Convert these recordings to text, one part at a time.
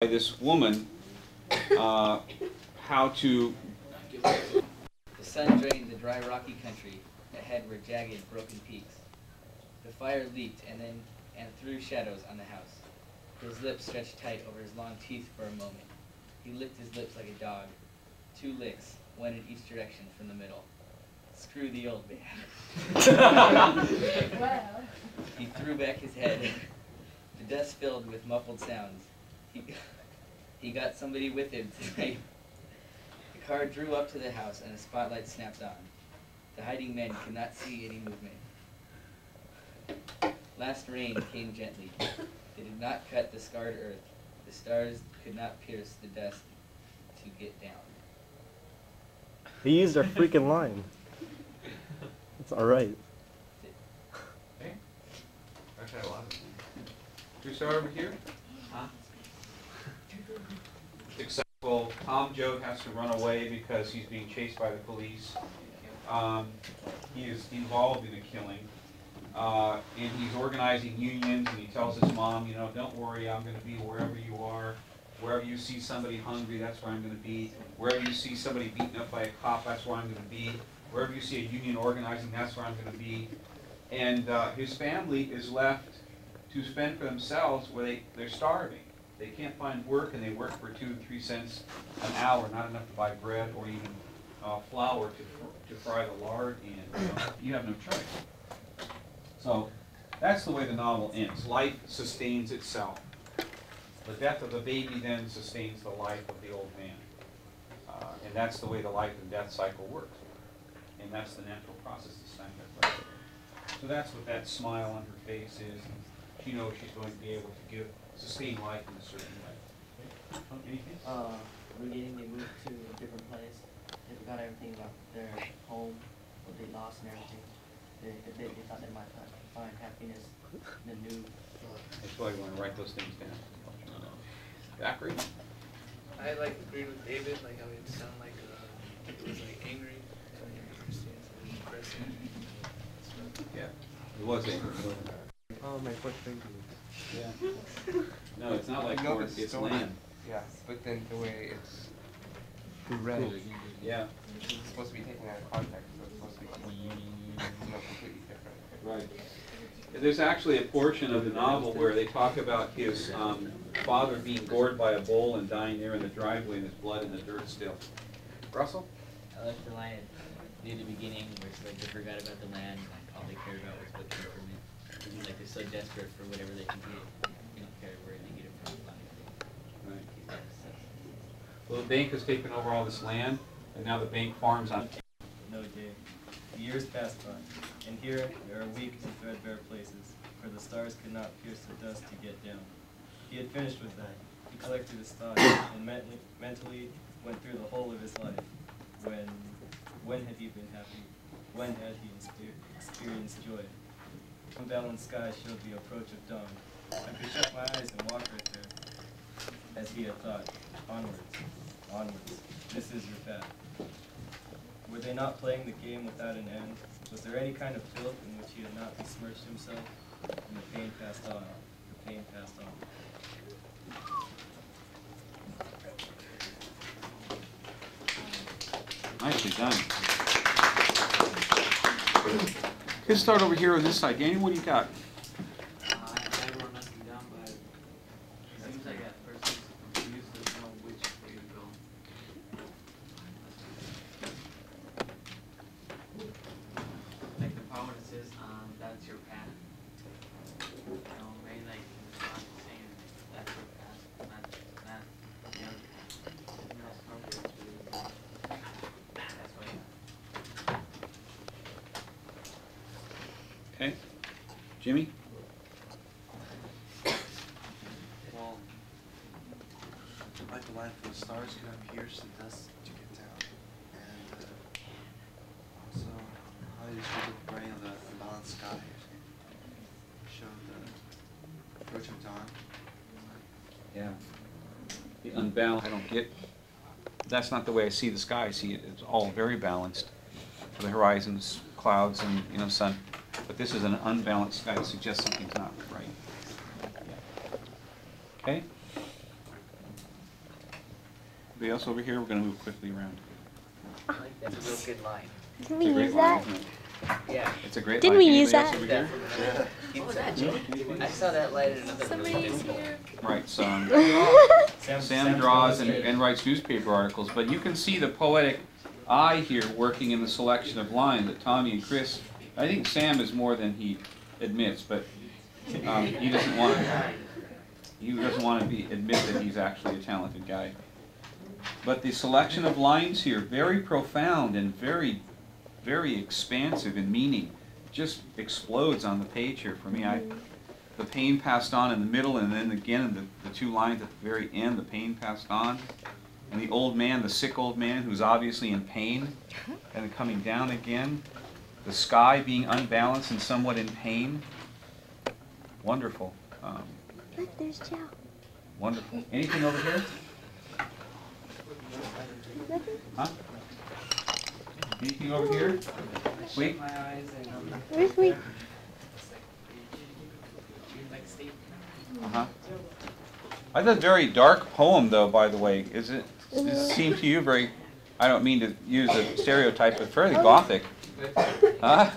by this woman uh, how to The sun drained the dry rocky country. Ahead were jagged, broken peaks. The fire leaped and then and threw shadows on the house. His lips stretched tight over his long teeth for a moment. He licked his lips like a dog. Two licks, one in each direction from the middle. Screw the old man. He threw back his head. The dust filled with muffled sounds. He, he got somebody with him tonight. The car drew up to the house and a spotlight snapped on. The hiding men could not see any movement. Last rain came gently. It did not cut the scarred earth. The stars could not pierce the dust to get down. He used our freaking line. It's alright. Okay. I've had a lot of them. Should we start over here? Successful. Tom Joad has to run away because he's being chased by the police. Um, he is involved in a killing. Uh, and he's organizing unions and he tells his mom, you know, don't worry, I'm gonna be wherever you are. Wherever you see somebody hungry, that's where I'm gonna be. Wherever you see somebody beaten up by a cop, that's where I'm gonna be. Wherever you see a union organizing, that's where I'm gonna be. And, uh, his family is left to spend for themselves where they, they're starving. They can't find work and they work for two, and three cents an hour, not enough to buy bread or even, uh, flour to, to fry the lard in. You know, You have no choice. So, that's the way the novel ends. Life sustains itself. The death of the baby then sustains the life of the old man. Uh, and that's the way the life and death cycle works. And that's the natural process that's time. So that's what that smile on her face is. And She knows she's going to be able to give, sustain life in a certain way. Okay? Anything? Uh, we're getting they moved to a different place. They forgot everything about their home, what they lost and everything. They, they, they thought they might fi- find happiness in the new. That's why you want to write those things down. Zachary? I like agreed with David, like how it sounded like uh, it was like angry, and it was depressing. Yeah. It was angry. Oh, my foot thinking. Yeah. No, it's not like No, corn, it's it's stone. land. Yeah, but then the way it's read, Yeah. it's supposed to be taken out of context, so it's supposed to be, you know, completely different. Right. There's actually a portion of the novel where they talk about his um, father being gored by a bull and dying there in the driveway and his blood in the dirt still. Russell? I left the line near the beginning where it's like they forgot about the land, like all they cared about was what came from it. Like they're so desperate for whatever they can get, they don't care where they get it from. Right. Keep that stuff. Well, the bank has taken over all this land, and now the bank farms on No day. The years passed by, and here there are weak and threadbare places, where the stars could not pierce the dust to get down. He had finished with that. He collected his thoughts, and mentally, mentally went through the whole of his life. When, when had he been happy? When had he experienced joy? Unbalanced sky showed the approach of dawn. I could shut my eyes and walk right there, as he had thought. Onwards, onwards. This is your path. Were they not playing the game without an end? Was there any kind of filth in which he had not besmirched himself? And the pain passed on. The pain passed on. Nicely done. Let's start over here on this side. Danny, what do you got? Uh, I I wrote nothing down, but it seems like at first he's confused, doesn't know which way to go. Like the part when it says, um, that's your path. You know, maybe like it's not saying that's your path, not, not the other path. Isn't that appropriate to, that's why. Okay. Jimmy? Well, like the life of the stars not pierce the dust to get down. And uh, also, how you speak of gray of the unbalanced sky show the approach of dawn. Yeah. The unbalanced, I don't get, that's not the way I see the sky. I see it, it's all very balanced. The horizons, clouds, and, you know, sun. But this is an unbalanced sky, it suggests something's not right. Okay? Anybody else over here? We're gonna move quickly around. That's a real good line. Didn't It's a we great use line, that? isn't it? Yeah. It's a great Didn't line. we use that? else over here? That, I saw that light at another really good school. Writes, um, Sam, Sam draws and, and writes newspaper articles, but you can see the poetic eye here working in the selection of lines that Tommy and Chris, I think Sam is more than he admits, but, um, he doesn't want to, he doesn't want to be, admit that he's actually a talented guy. But the selection of lines here, very profound and very, very expansive in meaning, just explodes on the page here for me. I, the pain passed on in the middle, and then again in the, the two lines at the very end, the pain passed on. And the old man, the sick old man who's obviously in pain, and coming down again. The sky being unbalanced and somewhat in pain. Wonderful. Um, Look, there's Joe. wonderful. Anything over here? Nothing? Huh? Anything over here? Wait. My eyes and Where's we? Uh-huh. I thought very dark poem, though. By the way, is it? Does it seem to you very? I don't mean to use a stereotype, but fairly gothic. Huh?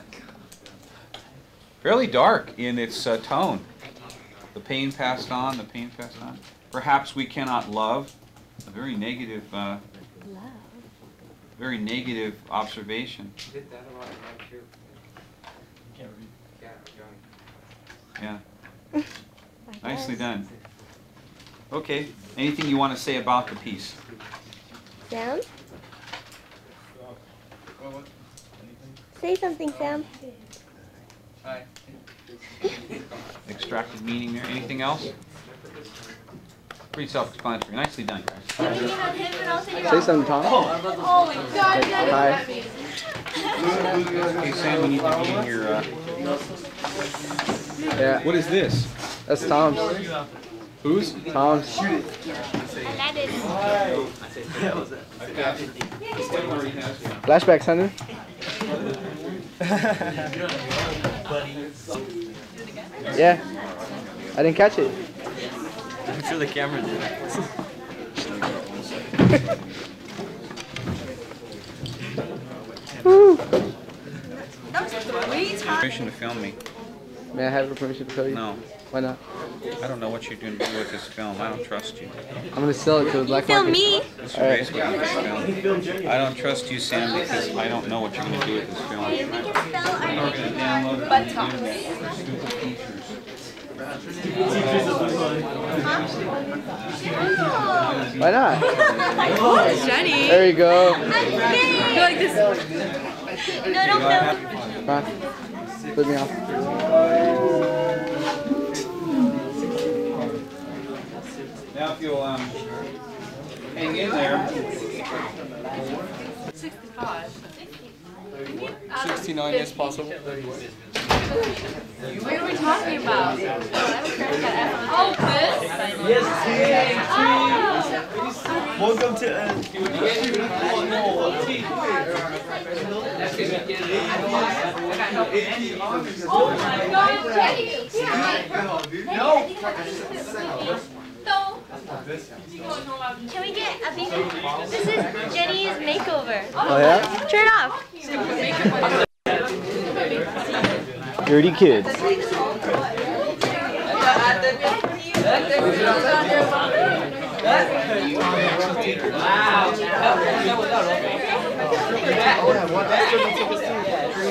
Fairly dark in its uh, tone. The pain passed on. The pain passed on. Perhaps we cannot love. A very negative, uh, Love. very negative observation. Did that a lot like your, Can't read. yeah, Yeah. young. I Nicely done. Okay. Anything you want to say about the piece? Sam? Well, what? Anything? Say something, Sam. Hi. Extracted meaning there. Anything else? Pretty self-explanatory. Nicely done, guys. Say something, Tom. Oh my god, Hi. Okay, Sam, we need to be in your, uh, Yeah, what is this? that's Tom's. Whose? Tom's. Aladdin. Flashbacks, honey. yeah. I didn't catch it. I'm sure the camera did. Woo. Permission to film me? May I have your permission to tell you? No, Why not? I don't know what you're doing with this film. I don't trust you. I'm gonna sell it to the black Film market. me. This is film. I don't trust you, Sam, because I don't know what you're gonna do with this film. We can spell our gonna download it on the internet. Stupid features. Why not? Jenny. There you go. I'm kidding. You like this? No, don't film. Come on. Flip me off. You'll, um, hang in there. 65. 69 is possible. What are we talking about? Oh, this? Welcome to. Uh, Oh my god, Jenny! No! Can we get a beef? This is Jenny's makeover. Oh yeah? Turn it off. Dirty kids. Look, isn't this gigantic?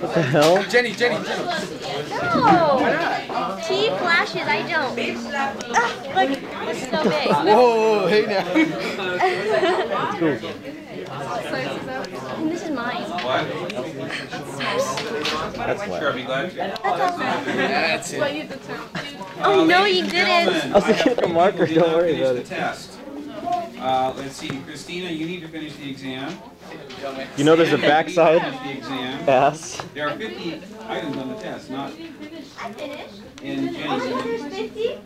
What the hell? Jenny, Jenny, Jenny. No. T flashes, I don't. Ah, look, it's so big. Whoa, hey now. cool. And this is mine. What? That's to. That's all. That's it. Oh Uh, no, you didn't. I was looking at the marker, don't worry about it. Test. Uh, let's see, Christina, you need to finish the exam. You know there's a Sam, you need to backside finish The exam. ass. There are 50 items on the test, not I finished. in Jenny's. There's 50.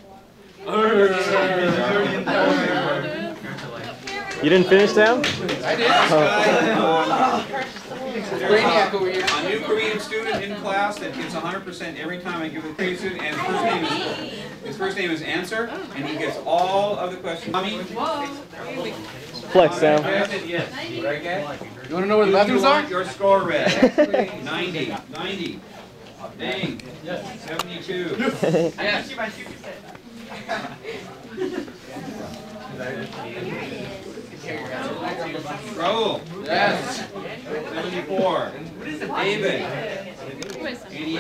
You didn't finish, Sam? I did. Oh. Brainiac over here. A new Korean student in class that gets hundred percent every time I give a Korean student, and his first name is, his first name is Answer, and he gets all of the questions. Tommy? Flex, uh, Sam. Reggae? You wanna know where the bathrooms are? your score read? Ninety, ninety. Ding. Seventy-two. Yes. Raul? Yes. Seventy-four. David?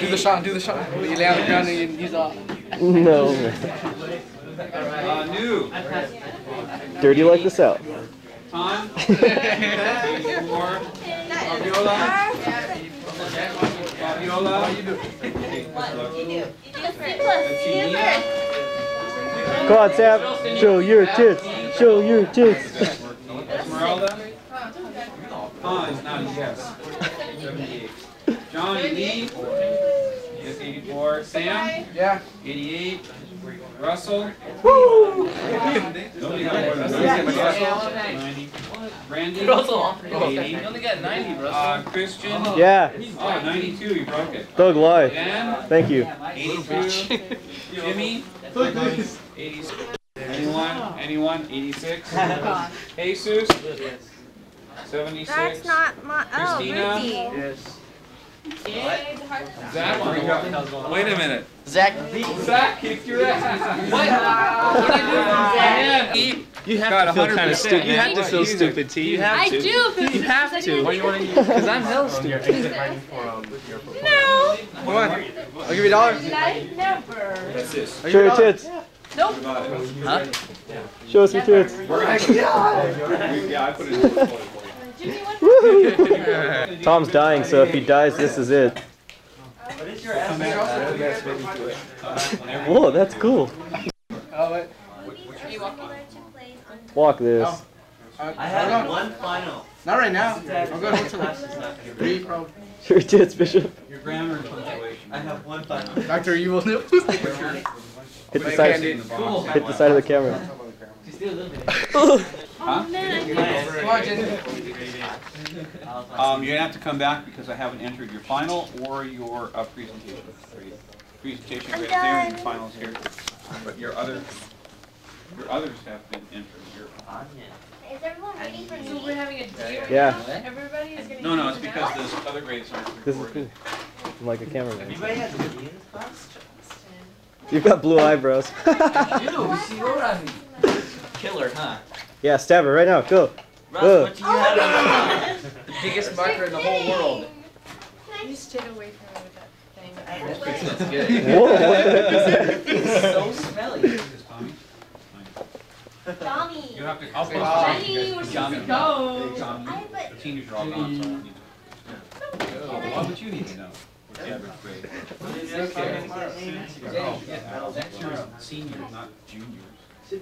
Do the shot, do the shot. You lay on the ground and you use all. No. Uh, new? Dirty like the South. Tom? Eighty-four. Fabiola? Fabiola? Tina? Come on, Sam. Show your tits. Show your tits. Esmeralda? Hans, not a yes. Seventy-eight. Johnny Lee? Yes, eighty-four. Sam? Yeah. Eighty-eight. Russell? Woo! Nobody got more than. Russell? Ninety. Randy? Russell. Eighty. You only got 90, Russell. Uh, Christian? Yeah. 92. you broke it. Thug life. Dan? Thank you. Eighty-two. Jimmy? Eighty. Anyone? Anyone? Eighty-six. Jesus? Seventy-six. That's not my. Oh, Christina? Ruthie. Yes. Zach? Wait a minute. Zach. Zach kicked your ass. What? What did I do? You have Got to feel 100%, kind of stupid. You have to feel it. stupid, T. You have to. I to. do. You have to. Because I'm hell stupid. No. Come on. I'll give you a dollar. Never. What's this? Show your tits. Nope. Huh? Show us your tits. Yeah, I put it in. Woo! Tom's dying, so if he dies, this is it. Whoa, that's cool. Oh, wait. Walk this. I have one final. Not right now. I'm going home till three, probably. Show your tits, Bishop. Your grammar and punctuation. I have one final. Doctor, you will know. Hit the side. Hit the side of the camera. Huh? Come on, Um, you're gonna have to come back because I haven't entered your final or your uh, presentation. Presentation I'm there and your finals here. But your other, your others have been entered. Your, Is everyone waiting for So we're me? having a date right Yeah. now? Everybody is gonna. no, no, use it's it because now? those other grades aren't This is recorded. cool. I'm like a cameraman. Anybody has a D in this class? You've got blue eyebrows. Dude, see what I mean? Killer, huh? Yeah, stab her right now. Go. Russ, Ugh. what do you have? Oh, the biggest marker in the whole world. You stayed away from me with that thing. That's good. Whoa. what? It's so smelly. Is Tommy? Tommy. You have to, I'll post Wow. it. Jenny, we're Tommy. supposed to go. Tommy. I but The teenagers are all gone, so I need to. What would you need to know? What's the average grade? Oh, yeah, next year is seniors, not juniors. can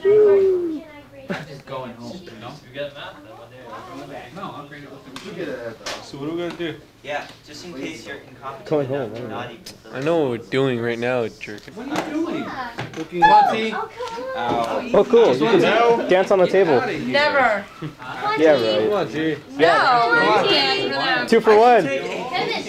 I grade I'm just going home. No? You get math uh, then one day. No, I'm graded with the. So what are we gonna do? Yeah, just in case you're in competition. Going home, you're I Not know. even. I know what we're doing right now, jerk. What are you doing? Yeah. Come on, Oh, come on. Oh, oh, oh cool. You can dance on the table. Never. Yeah, right. on, T. No. I can't for them. Two for one.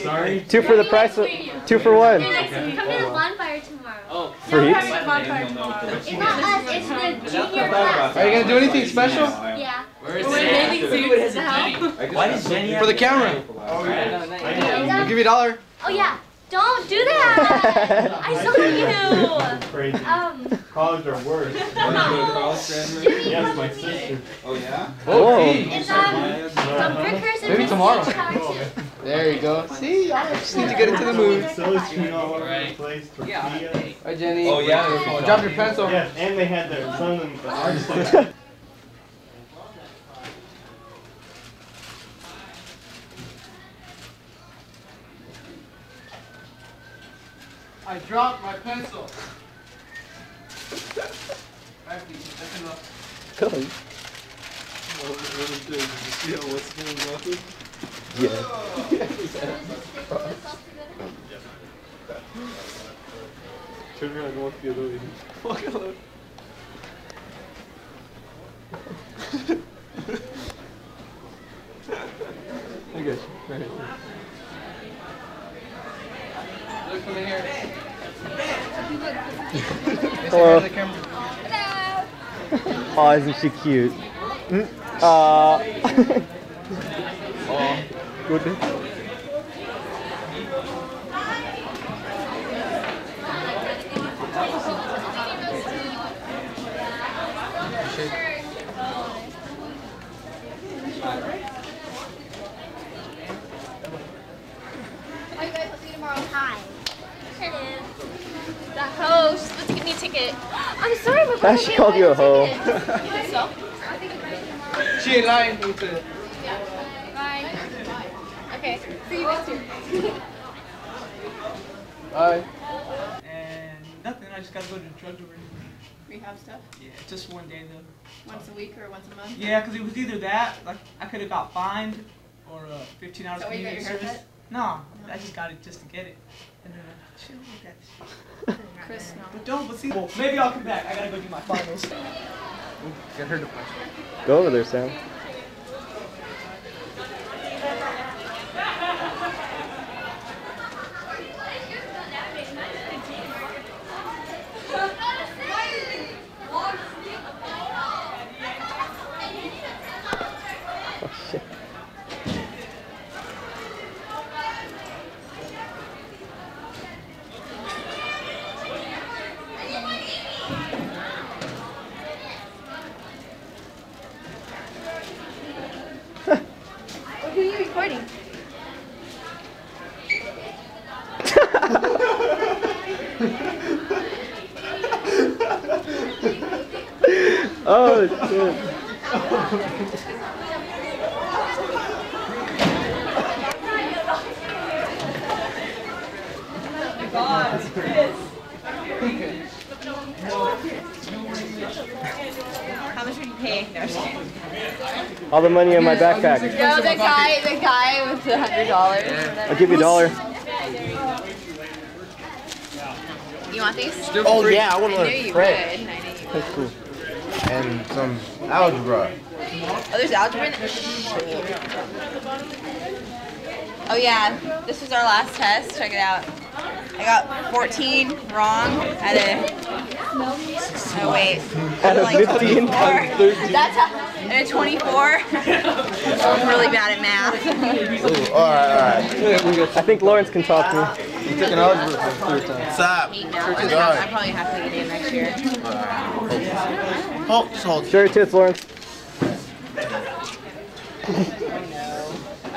Sorry. Two for the price of two for one. Come to the bonfire tomorrow. Oh, For No, each? we're having a bonfire tomorrow. It's not us, it's the junior class. Are you gonna do anything special? Yeah. where is We're it? bathing Who a now. Jenny? Why does Jenny For the camera. No, not. I'll give you a dollar. Oh yeah. Don't do that. I saw you. Um. College or worse. College graduate? Yes, my sister. Oh, yeah? Oh, Whoa. It's um. From Brickhurst Maybe tomorrow. Tower too. There you go. See, I just need to get into the mood. Celestine all over the place. Yeah. Hi, Jenny. Oh, yeah. Oh, drop your pencil. Yes, and they had their son in the art. I dropped my pencil. Actually, that's enough. Go. Yeah. Turn around and walk the other way. Walk alone. I got you. Look from here. Hello. Oh, isn't she cute? Uh. good. Hi guys, I'll see you tomorrow. Hi. Hello. That hoe, she's supposed to give me a ticket. I'm sorry, my Ah, she called you a hoe. so? She ain't lying. With the, Bye. Okay. See you next year. Bye. And nothing, I just gotta go to the drug rehab. Rehab stuff? Yeah, just one day though. Once a week or once a month? Yeah, because it was either that, like I could have got fined, or uh, 15 hours Is that why you got community your service. haircut? No, I just got it just to get it. And then uh, chill with that shit. Chris, no. But don't, but see, well, maybe I'll come back. I gotta go do my finals. Get her to punch. Go over there, Sam. Recording? Oh, shit. How much would you pay? No, I'm just kidding. All the money in my backpack. No, the guy, the guy with the hundred dollars. I'll give you a dollar. You want these? Oh yeah, I want to I knew learn you Fred would. I knew you would. That's cool. and some algebra. Oh, there's algebra in? Oh yeah, this was our last test. Check it out. I got 14 wrong out of. Oh wait. Out of Like 15? 24. That's a, and a 24. I'm really bad at math. Ooh, all right, all right. I think Lawrence can talk to me. You took an algebra for the third time. What's up? Eight now. I'm, have, I'm probably have to get in next year. Hold, just hold. Show your tits, Lawrence.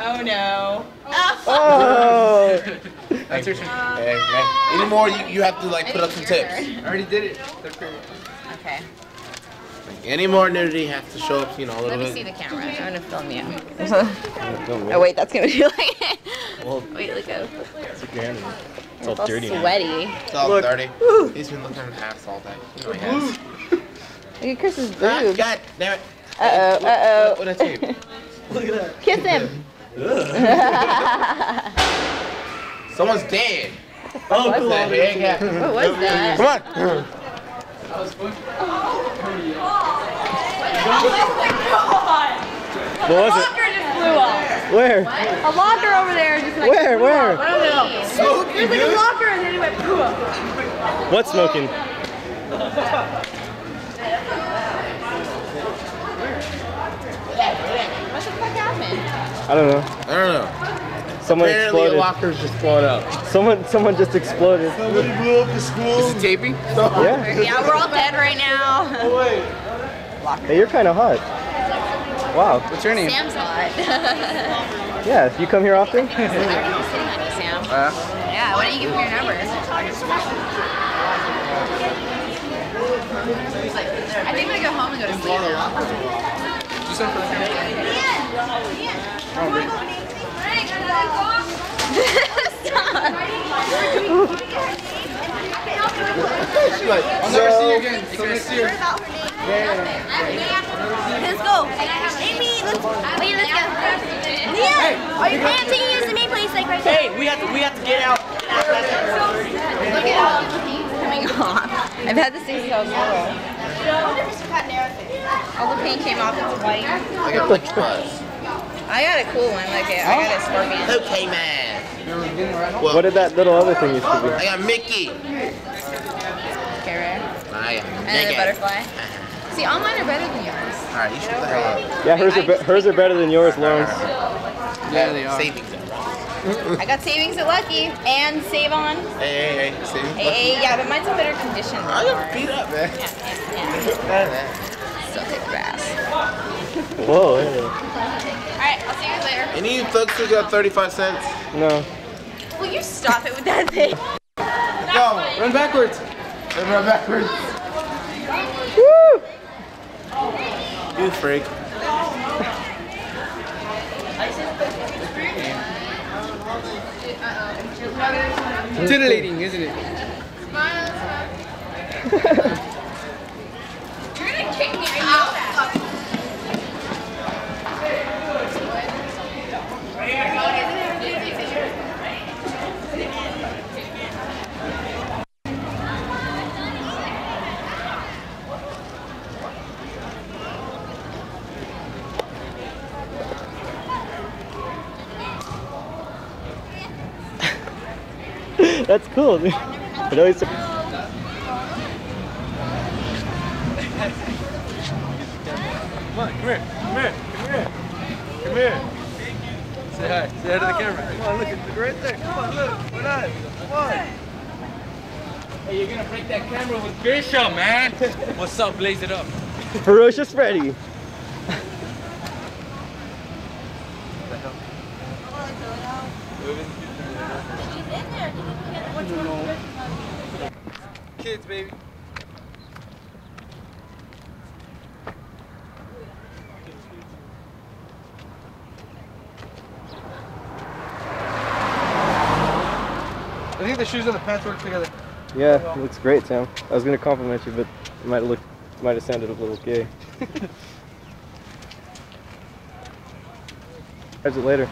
Oh no. Oh! That's your turn. Hey, man. Anymore, you, you have to like put up some tips. I already did it. Third period. Okay. Any more nudity have to show up, you know, a little Let me bit. see the camera. I'm gonna film you. Oh wait, that's gonna be like. Well, wait, look at. it's your. It's all all dirty. now. sweaty. It's all Look. dirty. He's been looking at an ass all day. You know he has. Look at Chris's Ah, boobs. God damn it. Uh oh. Uh oh. What, what I tell you? Look at that. Kiss him. Someone's dead. Oh, What's that? It ain't. What was that? Come on. That was fun. What was it? just blew off. Where? A locker over there just like Where? blew Where? off. I don't know. Smoking, There's like a locker and then it went blew up. What's smoking? What the fuck happened? I don't know. I don't know. Someone Apparently a exploded. locker's just blown up. Someone, someone just exploded. Somebody blew up the school. Is it taping? Yeah. Yeah, we're all dead right now. Hey, you're kind of hot. Wow. What's your name? Sam's hot. Yeah. You come here often? I'm sitting on you, Sam. Uh, Yeah, why don't you give me your number? I think I'm gonna go home and go to sleep now. do I'll never see you again. So next year. Let's go. Amy, let's wait, let's go. Leah, are you planning on taking us to main place like right Hey, we have to we have to get out. Look at all the coming off. I've had this thing so long. All the paint came off. It's white. I. I got a cool one. Like it. I got a scorpion. Okay, man. What did that little other thing used to be? I got Mickey. Okay. I got Mickey. And then a butterfly. See, all mine are better than yours. All right, you shut the hell up. Yeah, hers are, hers are better than yours, Lawrence. Yeah, they are. Savings. I got savings at Lucky and Sav-on. Hey, hey, hey. Savings. Hey, yeah, but mine's in better condition. than I got beat up, man. Yeah, yeah, yeah. Still take the ass. Whoa, yeah. Alright, I'll see you later. Any of you thugs still got 35 cents? No. Will you stop it with that thing? Go. Run backwards. Run backwards. Woo! You freak. Titillating, isn't it? You're gonna cool, dude. It always. Come on, come here, come here, come here, come here. Say hi, say hi to the camera. Come on, look, it's right there. Come on, look, what on? Come on. Hey, you're gonna break that camera with Bishop, man. What's up? Blaze it up. Ferocious Freddy. Kids, baby. I think the shoes and the pants work together. Yeah, it looks great, Sam. I was gonna compliment you, but it might look, might have sounded a little gay. Catch it later.